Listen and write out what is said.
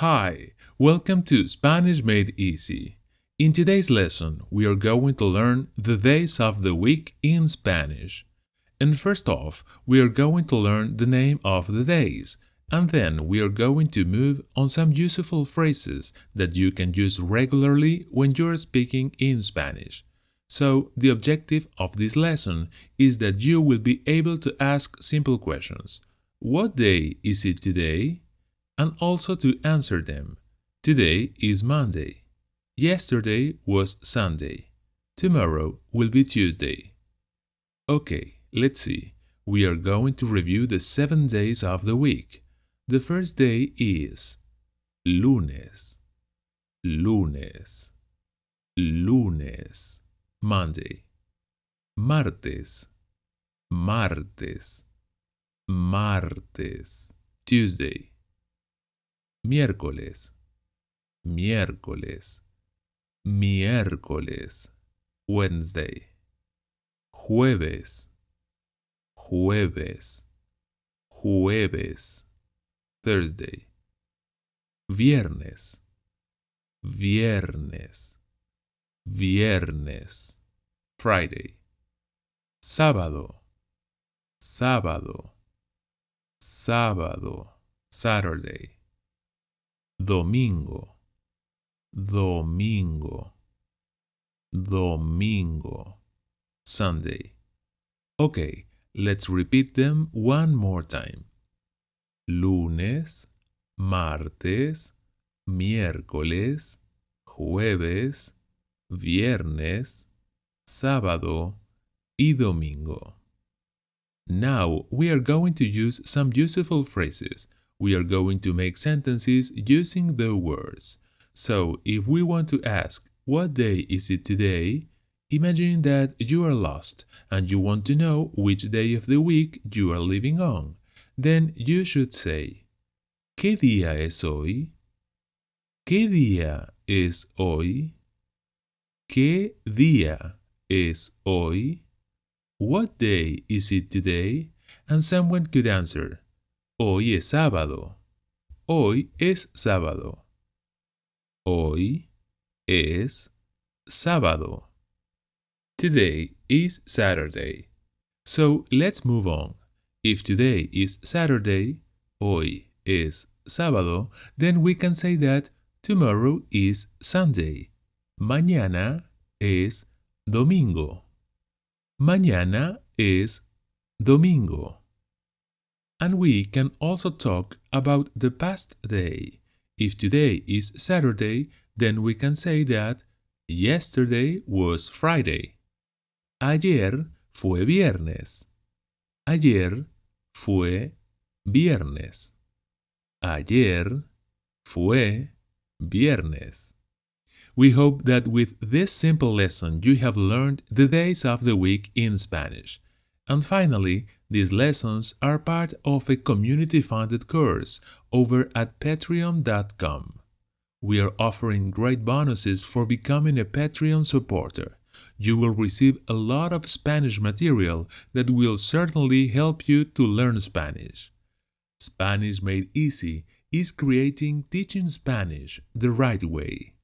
Hi, welcome to Spanish Made Easy. In today's lesson, we are going to learn the days of the week in Spanish. And first off, we are going to learn the name of the days, and then we are going to move on some useful phrases that you can use regularly when you're speaking in Spanish. So, the objective of this lesson is that you will be able to ask simple questions. What day is it today? And also to answer them. Today is Monday. Yesterday was Sunday. Tomorrow will be Tuesday. Okay, let's see. We are going to review the seven days of the week. The first day is lunes, lunes, lunes, Monday, martes, martes, martes, Tuesday, miércoles, miércoles, miércoles, Wednesday, jueves, jueves, jueves, Thursday, viernes, viernes, viernes, Friday, sábado, sábado, sábado, Saturday domingo, domingo, domingo, Sunday. Okay, let's repeat them one more time. Lunes, martes, miércoles, jueves, viernes, sábado y domingo. Now we are going to use some useful phrases we are going to make sentences using the words. So if we want to ask, what day is it today? Imagine that you are lost and you want to know which day of the week you are living on. Then you should say, ¿Qué día es hoy? ¿Qué día es hoy? ¿Qué día es hoy? What day is it today? And someone could answer, Hoy es sábado. Hoy es sábado. Hoy es sábado. Today is Saturday. So let's move on. If today is Saturday, hoy es sábado, then we can say that tomorrow is Sunday. Mañana es domingo. Mañana es domingo. And we can also talk about the past day. If today is Saturday, then we can say that yesterday was Friday. Ayer fue viernes. Ayer fue viernes. Ayer fue viernes. We hope that with this simple lesson you have learned the days of the week in Spanish. And finally, these lessons are part of a community-funded course over at patreon.com. We are offering great bonuses for becoming a Patreon supporter. You will receive a lot of Spanish material that will certainly help you to learn Spanish. Spanish Made Easy is creating teaching Spanish the right way.